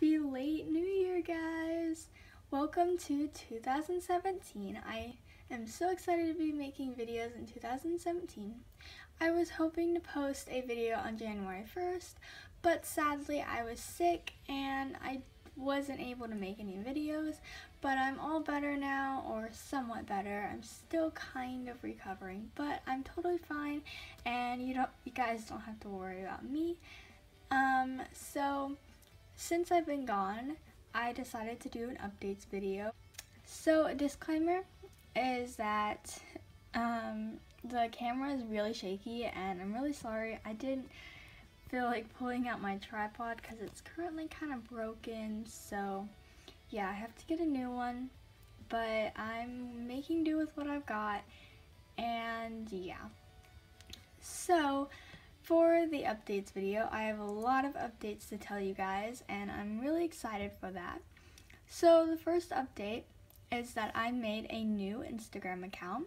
Happy late New Year, guys! Welcome to 2017. I am so excited to be making videos in 2017. I was hoping to post a video on January 1st, but sadly I was sick and I wasn't able to make any videos, but I'm all better now, or somewhat better. I'm still kind of recovering, but I'm totally fine, and you don't, you guys don't have to worry about me. Um, so since I've been gone, I decided to do an updates video. So a disclaimer is that um, the camera is really shaky and I'm really sorry. I didn't feel like pulling out my tripod because it's currently kind of broken. So yeah, I have to get a new one. But I'm making do with what I've got. And yeah. So for the updates video, I have a lot of updates to tell you guys and I'm really excited for that. So the first update is that I made a new Instagram account.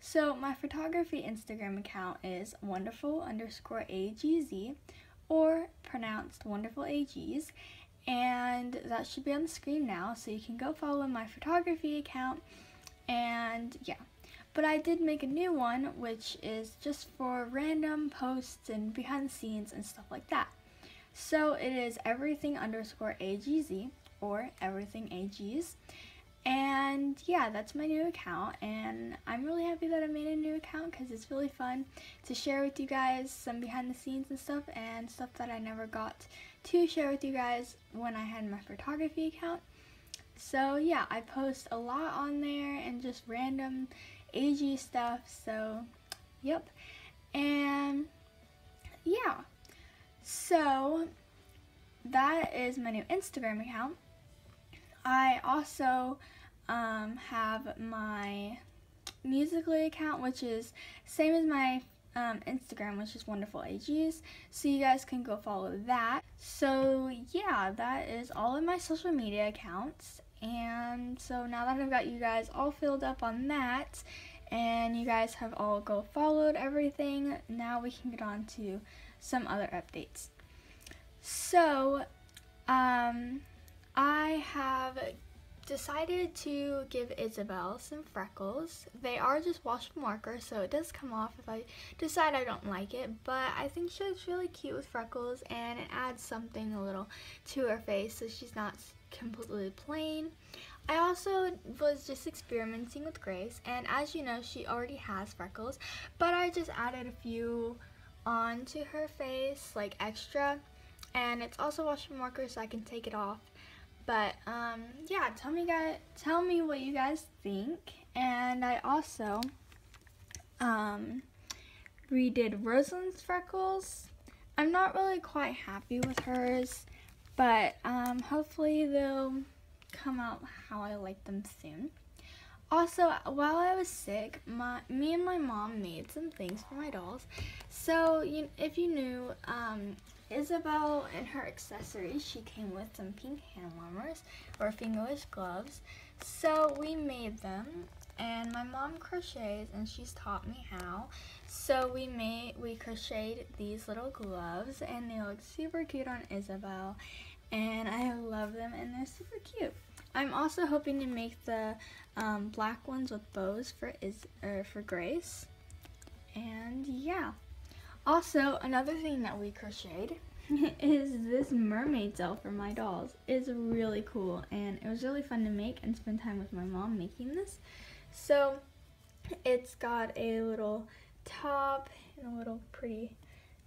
So my photography Instagram account is wonderful underscore AGZ or pronounced wonderful AGs and that should be on the screen now so you can go follow my photography account and yeah but I did make a new one, which is just for random posts and behind the scenes and stuff like that. So it is everything underscore AGZ or everything AGs. And yeah, that's my new account and I'm really happy that I made a new account because it's really fun to share with you guys some behind the scenes and stuff and stuff that I never got to share with you guys when I had my photography account. So yeah, I post a lot on there and just random AG stuff. So, yep. And yeah. So, that is my new Instagram account. I also um, have my Musical.ly account, which is same as my um, Instagram, which is Wonderful AGs. So you guys can go follow that. So yeah, that is all of my social media accounts. And so now that I've got you guys all filled up on that, and you guys have all go followed everything, now we can get on to some other updates. So, um, I have decided to give Isabelle some freckles. They are just wash marker, so it does come off if I decide I don't like it, but I think she looks really cute with freckles and it adds something a little to her face so she's not completely plain. I also was just experimenting with Grace, and as you know, she already has freckles, but I just added a few onto her face, like extra, and it's also washing marker so I can take it off. But um, yeah, tell me guys, tell me what you guys think, and I also um, redid Rosalind's freckles. I'm not really quite happy with hers, but um, hopefully they'll come out how I like them soon. Also, while I was sick, my me and my mom made some things for my dolls. So, you, if you knew, um, Isabelle and her accessories, she came with some pink hand warmers or fingerless gloves. So we made them, and my mom crochets, and she's taught me how. So we made we crocheted these little gloves, and they look super cute on Isabelle, and I love them, and they're super cute. I'm also hoping to make the um, black ones with bows for is er, for Grace. And yeah. Also, another thing that we crocheted is this mermaid doll for my dolls. It's really cool and it was really fun to make and spend time with my mom making this. So it's got a little top and a little pretty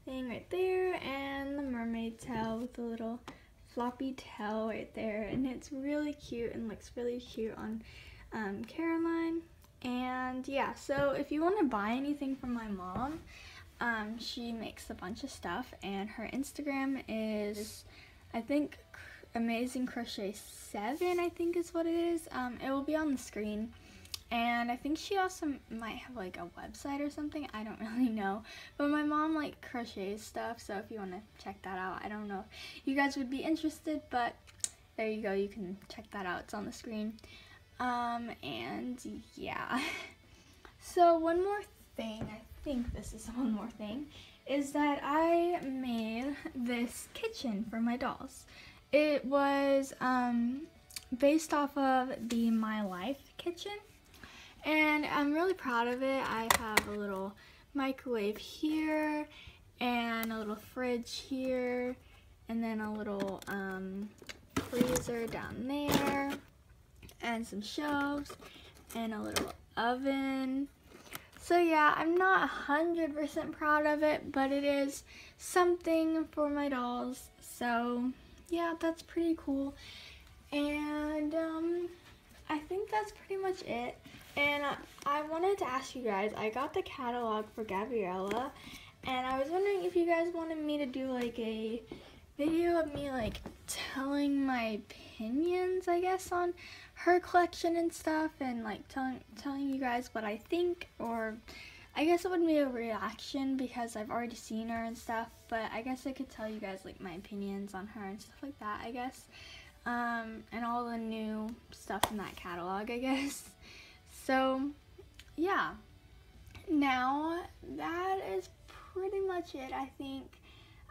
thing right there and the mermaid tail with a little floppy tail right there and it's really cute and looks really cute on um, Caroline. And yeah so if you want to buy anything from my mom um, she makes a bunch of stuff and her Instagram is I think amazing crochet 7 I think is what it is. Um, it will be on the screen and I think she also might have like a website or something I don't really know. But my mom like crochets stuff so if you want to check that out I don't know if you guys would be interested but there you go you can check that out it's on the screen. Um, and yeah. So one more thing I think this is one more thing is that I made this kitchen for my dolls. It was um, based off of the My Life kitchen. And I'm really proud of it. I have a little microwave here and a little fridge here and then a little um, freezer down there and some shelves and a little oven. So yeah, I'm not 100% proud of it, but it is something for my dolls. So yeah, that's pretty cool. And um, I think that's pretty much it. And I wanted to ask you guys, I got the catalog for Gabriela, and I was wondering if you guys wanted me to do like a video of me like telling my opinions, I guess, on her collection and stuff, and like telling telling you guys what I think, or I guess it would be a reaction because I've already seen her and stuff, but I guess I could tell you guys like my opinions on her and stuff like that, I guess. Um, and all the new stuff in that catalog, I guess. So, yeah. Now, that is pretty much it, I think.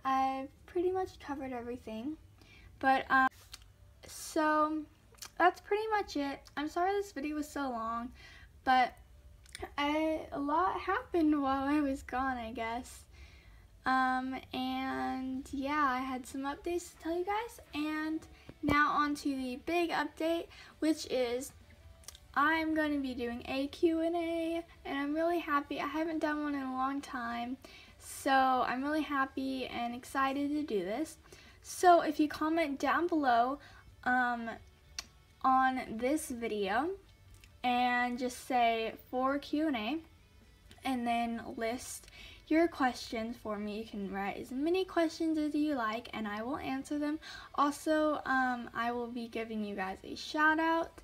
I've pretty much covered everything. But, um, so, that's pretty much it. I'm sorry this video was so long, but I, a lot happened while I was gone, I guess. Um, and yeah, I had some updates to tell you guys. And now on to the big update, which is I'm going to be doing a Q&A, and I'm really happy. I haven't done one in a long time, so I'm really happy and excited to do this. So if you comment down below um, on this video, and just say for Q&A and then list your questions for me. You can write as many questions as you like and I will answer them. Also, um, I will be giving you guys a shout out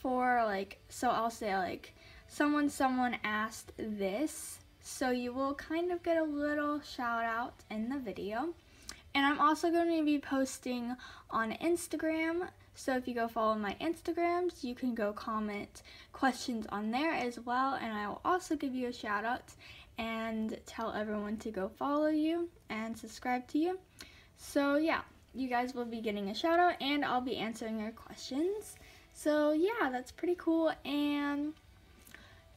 for like, so I'll say like, someone someone asked this. So you will kind of get a little shout out in the video. And I'm also going to be posting on Instagram so if you go follow my Instagrams, you can go comment questions on there as well. And I will also give you a shout out and tell everyone to go follow you and subscribe to you. So yeah, you guys will be getting a shout out and I'll be answering your questions. So yeah, that's pretty cool. And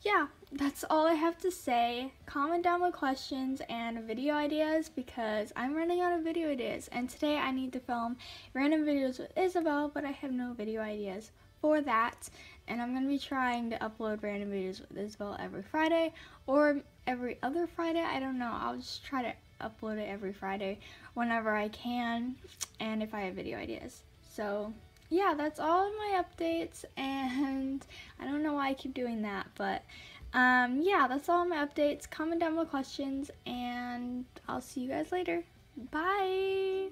yeah, that's all I have to say. Comment down with questions and video ideas because I'm running out of video ideas. And today I need to film random videos with Isabelle, but I have no video ideas for that. And I'm going to be trying to upload random videos with Isabelle every Friday or every other Friday. I don't know. I'll just try to upload it every Friday whenever I can and if I have video ideas. So yeah, that's all of my updates, and I don't know why I keep doing that, but um, yeah, that's all my updates. Comment down with questions, and I'll see you guys later. Bye!